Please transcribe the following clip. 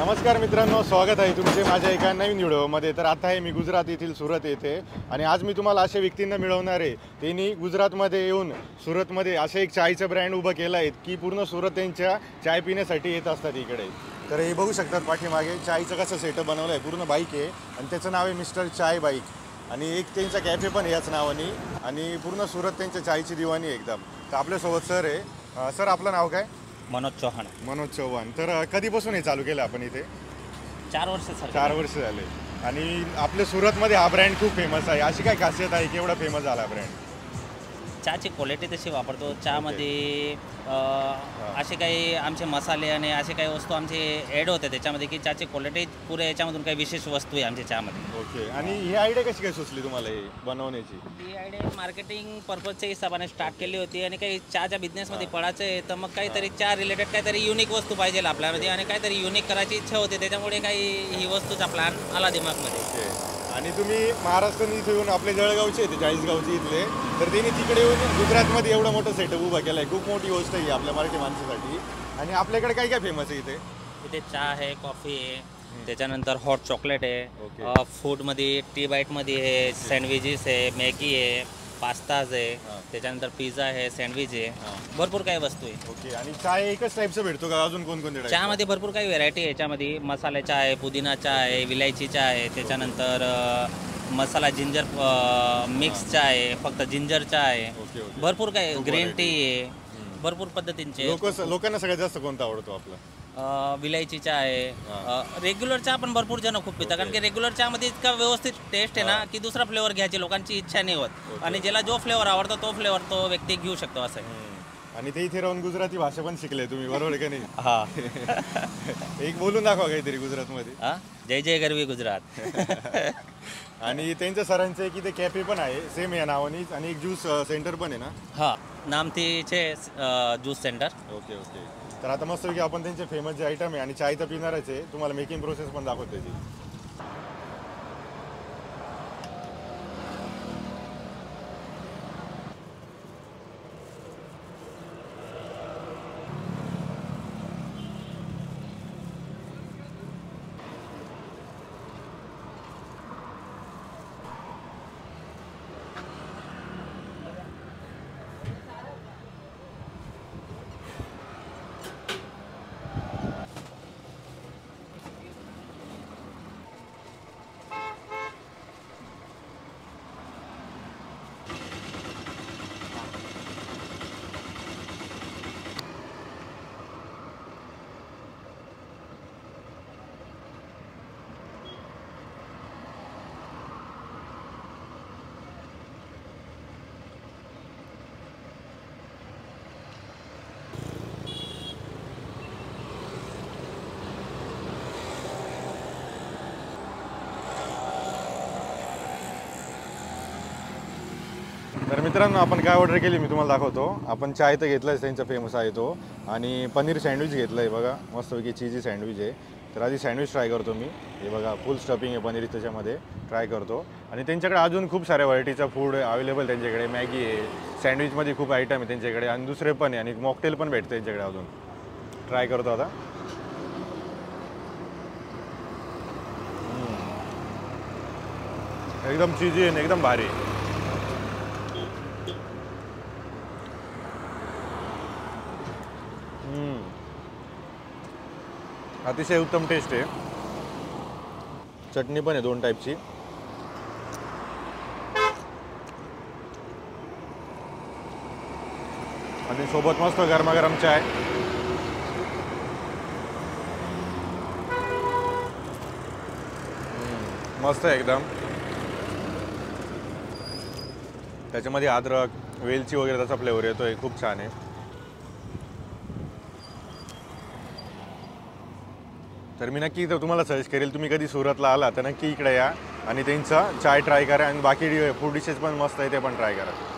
नमस्कार मित्रांनो स्वागत आहे तुमचे माझ्या एका नवीन व्हिडिओमध्ये. तर आता आहे मी गुजरात येथील सुरत येथे आणि आज मी तुम्हाला अशा व्यक्तींना मिळवणार आहे. त्यांनी गुजरातमध्ये येऊन सुरतमध्ये असे एक चायचं ब्रँड उभं केलं आहे की पूर्ण सुरत त्यांच्या चाय पिण्यासाठी येत असतात इकडे. तर हे बघू शकतात पाठीमागे चायचं कसं सेटअप बनवलं आहे पूर्ण बाईक आहे आणि त्याचं नाव आहे मिस्टर चाय बाईक आणि एक त्यांचा कॅफे पण याच नावाने. आणि पूर्ण सुरत त्यांच्या चायची दिवाणी आहे एकदम. तर आपल्यासोबत सर आहे. सर आपलं नाव काय? मनोज चव्हाण मनोज चव्हाण तर अं, कधीपासून हे चालू केलं आपण इथे? चार वर्ष सर चार वर्ष झाले. आणि आपल्या सुरतमध्ये हा ब्रँड खूप फेमस आहे. अशी काय खासियत आहे की एवढा फेमस झाला ब्रँड चहाची क्वालिटी तशी वापरतो. चहामध्ये असे काही आमचे मसाले आणि असे काही वस्तू आमचे ॲड होते त्याच्यामध्ये की चहाची क्वालिटी पुऱ्या याच्यामधून काही विशेष वस्तू आहे आमच्या चहामध्ये. ओके आणि ही आयडिया कशी काय सुचली तुम्हाला हे बनवण्याची? ती आयडिया मार्केटिंग पर्पजच्या हिशोबाने स्टार्ट केली होती आणि काही चहाच्या बिझनेसमध्ये पडायचं आहे तर मग काहीतरी चहा रिलेटेड काहीतरी युनिक वस्तू पाहिजे आपल्यामध्ये आणि काहीतरी युनिक करायची इच्छा होती त्याच्यामुळे काही ही वस्तूचा प्लॅन आला दिमागमध्ये. आणि तुम्ही महाराष्ट्रात इथे येऊन आपले जळगावचे आहेत चाळीसगावचे इथले तर त्यांनी तिकडे येऊन गुजरातमध्ये एवढा मोठा सेटअप उभा केला आहे खूप मोठी गोष्ट आहे आपल्या मराठी माणसासाठी. आणि आपल्याकडे काय काय फेमस आहे इथे? इथे चहा आहे कॉफी आहे त्याच्यानंतर हॉट चॉकलेट. आहे फूडमध्ये टी बाईटमध्ये आहे सँडविचेस आहे मॅगी आहे पास्ताज आहे. त्याच्यानंतर पिझ्झा आहे सँडविच आहे. भरपूर काही वस्तू आहे. ओके आणि चाय एकच टाईपचा भेटतो का? अजून कोणकोणते चहामध्ये भरपूर काही व्हेरायटी आहे. याच्यामध्ये मसाला चहा आहे पुदिना चहा आहे विलायची चहा आहे त्याच्यानंतर मसाला जिंजर मिक्स चहा आहे फक्त जिंजर चहा आहे. भरपूर काही ग्रीन. टी आहे भरपूर पद्धतींचे. लोक लोकांना सगळ्यात जास्त कोणता आवडतो आपला? विलायची चहा आहे. रेग्युलर चहा पण भरपूर जण खूप पितात. कारण की रेग्युलर चहामध्ये इतका व्यवस्थित टेस्ट आहे ना की दुसरा फ्लेवर घ्यायची लोकांची इच्छा नाही होत. आणि ज्याला जो फ्लेवर आवडतो तो फ्लेवर तो व्यक्ती घेऊ शकतो असं आहे. आणि ते इथे राहून गुजराती भाषा पण शिकले तुम्ही बरोबर का नाही? हा. एक बोलून दाखवा काहीतरी गुजरातमध्ये? जय जय गरवी गुजरात. आणि त्यांच्या सरांचं एक इथे कॅफे पण आहे सेम या नावाने आणि एक ज्यूस सेंटर पण आहे ना? हा. नामतीचे ज्यूस सेंटर ओके ओके. तर आता मस्त की आपण त्यांचे फेमस जे आयटम आहे आणि चाय तर पिणारच आहे तुम्हाला मेकिंग प्रोसेस पण दाखवतो तर मित्रांनो आपण काय ऑर्डर केली मी तुम्हाला दाखवतो. आपण चाय तर घेतलाय त्यांचा फेमस आहे तो. आणि पनीर सँडविच घेतलं आहे बघा. मस्तपैकी चीजी सँडविच आहे. तर आधी सँडविच ट्राय करतो मी. हे बघा फुल स्टफिंग आहे पनीर त्याच्यामध्ये. ट्राय करतो. आणि त्यांच्याकडे अजून खूप साऱ्या व्हरायटीचा फूड अवेलेबल त्यांच्याकडे. मॅगी आहे. सँडविचमध्ये खूप आयटम आहे त्यांच्याकडे. आणि दुसरे पण आहे. आणि मॉकटेल पण भेटतं त्यांच्याकडे अजून. ट्राय करतो आता. एकदम चीजी आहे आणि एकदम भारी आहे. अतिशय उत्तम टेस्ट आहे. चटणी पण आहे दोन टाईपची आणि सोबत मस्त गरमागरम चाय मस्त आहे एकदम. त्याच्यामध्ये अद्रक वेलची वगैरे त्याचा फ्लेवर येतोय खूप छान आहे. तर मी नक्की इथं तुम्हाला सजेस्ट करेल तुम्ही कधी सुरतला आला तर नक्की इकडे या आणि त्यांचा चाय ट्राय करा आणि बाकी फूड डिशेस पण मस्त आहे ते पण ट्राय करा.